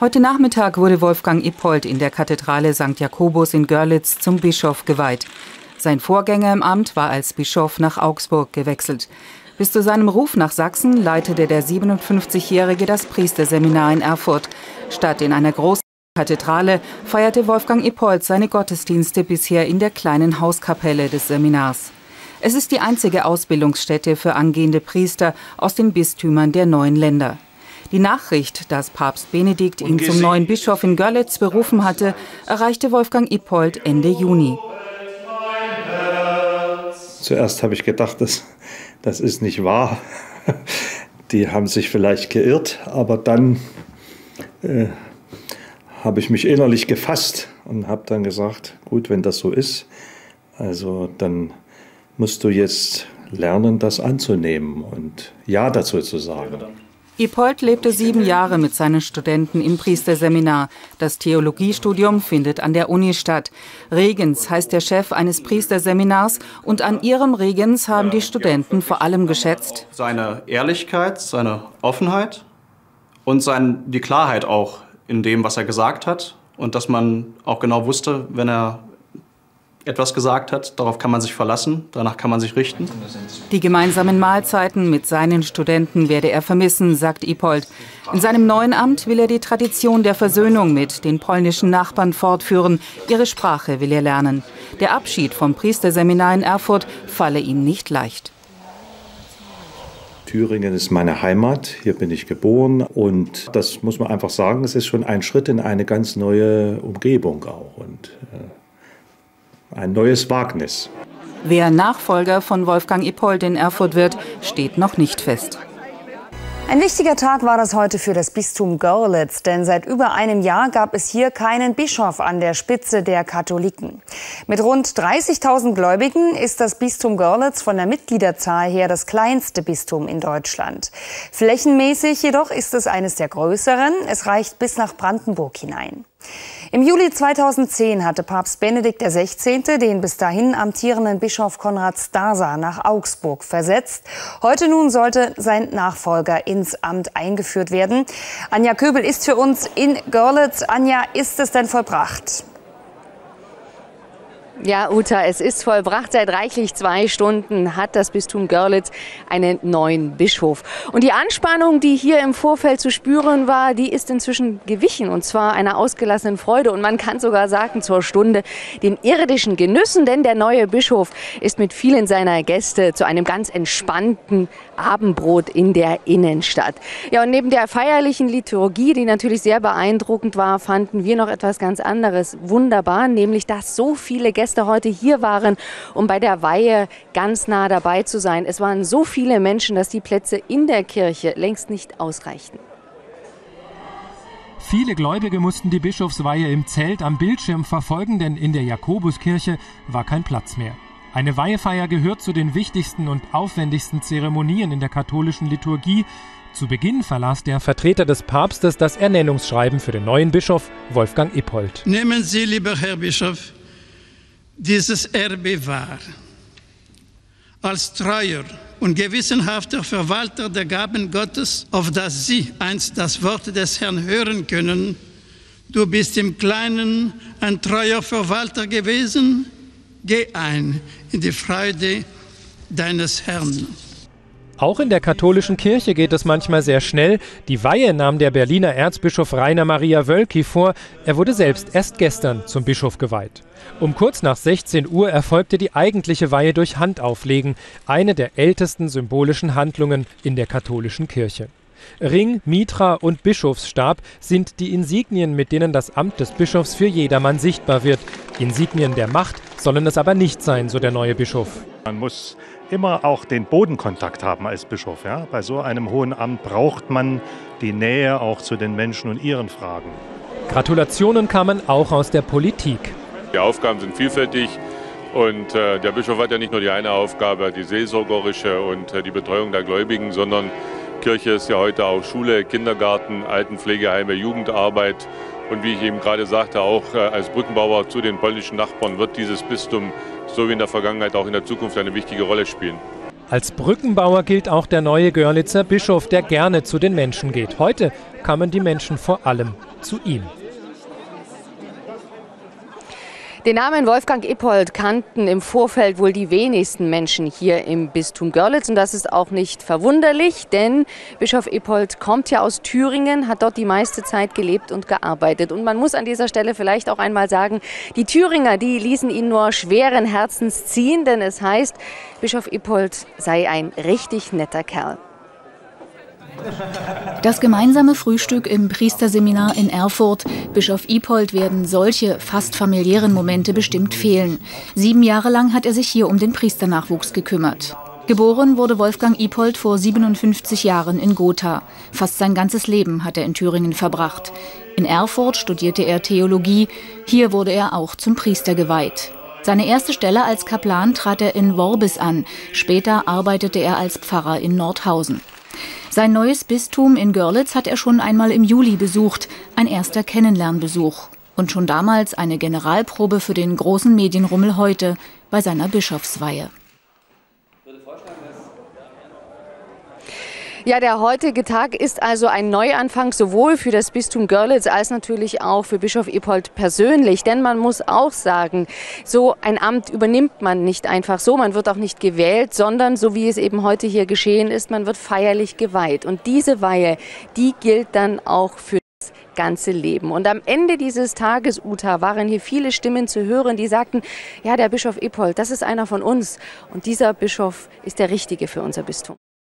Heute Nachmittag wurde Wolfgang Ippold in der Kathedrale St. Jakobus in Görlitz zum Bischof geweiht. Sein Vorgänger im Amt war als Bischof nach Augsburg gewechselt. Bis zu seinem Ruf nach Sachsen leitete der 57-Jährige das Priesterseminar in Erfurt. Statt in einer großen Kathedrale feierte Wolfgang Ippold seine Gottesdienste bisher in der kleinen Hauskapelle des Seminars. Es ist die einzige Ausbildungsstätte für angehende Priester aus den Bistümern der neuen Länder. Die Nachricht, dass Papst Benedikt ihn zum neuen Bischof in Görlitz berufen hatte, erreichte Wolfgang Ippold Ende Juni. Zuerst habe ich gedacht, das, das ist nicht wahr. Die haben sich vielleicht geirrt, aber dann äh, habe ich mich innerlich gefasst und habe dann gesagt, gut, wenn das so ist, also dann musst du jetzt lernen, das anzunehmen und Ja dazu zu sagen. Ippold lebte sieben Jahre mit seinen Studenten im Priesterseminar. Das Theologiestudium findet an der Uni statt. Regens heißt der Chef eines Priesterseminars und an ihrem Regens haben die Studenten vor allem geschätzt. Seine Ehrlichkeit, seine Offenheit und sein, die Klarheit auch in dem, was er gesagt hat und dass man auch genau wusste, wenn er etwas gesagt hat, darauf kann man sich verlassen, danach kann man sich richten. Die gemeinsamen Mahlzeiten mit seinen Studenten werde er vermissen, sagt Ipold. In seinem neuen Amt will er die Tradition der Versöhnung mit den polnischen Nachbarn fortführen. Ihre Sprache will er lernen. Der Abschied vom Priesterseminar in Erfurt falle ihm nicht leicht. Thüringen ist meine Heimat, hier bin ich geboren und das muss man einfach sagen, es ist schon ein Schritt in eine ganz neue Umgebung auch. Und, äh ein neues Wagnis. Wer Nachfolger von Wolfgang Ippold in Erfurt wird, steht noch nicht fest. Ein wichtiger Tag war das heute für das Bistum Görlitz, denn seit über einem Jahr gab es hier keinen Bischof an der Spitze der Katholiken. Mit rund 30.000 Gläubigen ist das Bistum Görlitz von der Mitgliederzahl her das kleinste Bistum in Deutschland. Flächenmäßig jedoch ist es eines der größeren. Es reicht bis nach Brandenburg hinein. Im Juli 2010 hatte Papst Benedikt XVI. den bis dahin amtierenden Bischof Konrad Stasa nach Augsburg versetzt. Heute nun sollte sein Nachfolger ins Amt eingeführt werden. Anja Köbel ist für uns in Görlitz. Anja, ist es denn vollbracht? Ja, Uta, es ist vollbracht. Seit reichlich zwei Stunden hat das Bistum Görlitz einen neuen Bischof. Und die Anspannung, die hier im Vorfeld zu spüren war, die ist inzwischen gewichen. Und zwar einer ausgelassenen Freude. Und man kann sogar sagen, zur Stunde den irdischen Genüssen. Denn der neue Bischof ist mit vielen seiner Gäste zu einem ganz entspannten Abendbrot in der Innenstadt. Ja, und neben der feierlichen Liturgie, die natürlich sehr beeindruckend war, fanden wir noch etwas ganz anderes wunderbar. Nämlich, dass so viele Gäste Gäste heute hier waren, um bei der Weihe ganz nah dabei zu sein. Es waren so viele Menschen, dass die Plätze in der Kirche längst nicht ausreichten. Viele Gläubige mussten die Bischofsweihe im Zelt am Bildschirm verfolgen, denn in der Jakobuskirche war kein Platz mehr. Eine Weihefeier gehört zu den wichtigsten und aufwendigsten Zeremonien in der katholischen Liturgie. Zu Beginn verlas der Vertreter des Papstes das Ernennungsschreiben für den neuen Bischof Wolfgang Ippold. Nehmen Sie, lieber Herr Bischof, dieses Erbe wahr. Als treuer und gewissenhafter Verwalter der Gaben Gottes, auf dass Sie einst das Wort des Herrn hören können, du bist im Kleinen ein treuer Verwalter gewesen, geh ein in die Freude deines Herrn. Auch in der katholischen Kirche geht es manchmal sehr schnell. Die Weihe nahm der Berliner Erzbischof Rainer Maria Wölki vor. Er wurde selbst erst gestern zum Bischof geweiht. Um kurz nach 16 Uhr erfolgte die eigentliche Weihe durch Handauflegen, eine der ältesten symbolischen Handlungen in der katholischen Kirche. Ring, Mitra und Bischofsstab sind die Insignien, mit denen das Amt des Bischofs für jedermann sichtbar wird. Insignien der Macht sollen es aber nicht sein, so der neue Bischof. Man muss immer auch den Bodenkontakt haben als Bischof. Ja? Bei so einem hohen Amt braucht man die Nähe auch zu den Menschen und ihren Fragen. Gratulationen kamen auch aus der Politik. Die Aufgaben sind vielfältig und äh, der Bischof hat ja nicht nur die eine Aufgabe, die seelsorgerische und äh, die Betreuung der Gläubigen, sondern Kirche ist ja heute auch Schule, Kindergarten, Altenpflegeheime, Jugendarbeit. Und wie ich eben gerade sagte, auch äh, als Brückenbauer zu den polnischen Nachbarn wird dieses Bistum so wie in der Vergangenheit auch in der Zukunft eine wichtige Rolle spielen. Als Brückenbauer gilt auch der neue Görlitzer Bischof, der gerne zu den Menschen geht. Heute kamen die Menschen vor allem. zu ihm. Den Namen Wolfgang Ippold kannten im Vorfeld wohl die wenigsten Menschen hier im Bistum Görlitz. Und das ist auch nicht verwunderlich, denn Bischof Ippold kommt ja aus Thüringen, hat dort die meiste Zeit gelebt und gearbeitet. Und man muss an dieser Stelle vielleicht auch einmal sagen, die Thüringer, die ließen ihn nur schweren Herzens ziehen, denn es heißt, Bischof Ippold sei ein richtig netter Kerl. Das gemeinsame Frühstück im Priesterseminar in Erfurt. Bischof Ipold werden solche fast familiären Momente bestimmt fehlen. Sieben Jahre lang hat er sich hier um den Priesternachwuchs gekümmert. Geboren wurde Wolfgang Ipold vor 57 Jahren in Gotha. Fast sein ganzes Leben hat er in Thüringen verbracht. In Erfurt studierte er Theologie. Hier wurde er auch zum Priester geweiht. Seine erste Stelle als Kaplan trat er in Worbis an. Später arbeitete er als Pfarrer in Nordhausen. Sein neues Bistum in Görlitz hat er schon einmal im Juli besucht, ein erster Kennenlernbesuch. Und schon damals eine Generalprobe für den großen Medienrummel heute bei seiner Bischofsweihe. Ja, der heutige Tag ist also ein Neuanfang sowohl für das Bistum Görlitz als natürlich auch für Bischof Epold persönlich. Denn man muss auch sagen, so ein Amt übernimmt man nicht einfach so, man wird auch nicht gewählt, sondern so wie es eben heute hier geschehen ist, man wird feierlich geweiht. Und diese Weihe, die gilt dann auch für das ganze Leben. Und am Ende dieses Tages, Uta, waren hier viele Stimmen zu hören, die sagten, ja, der Bischof Epold, das ist einer von uns. Und dieser Bischof ist der Richtige für unser Bistum.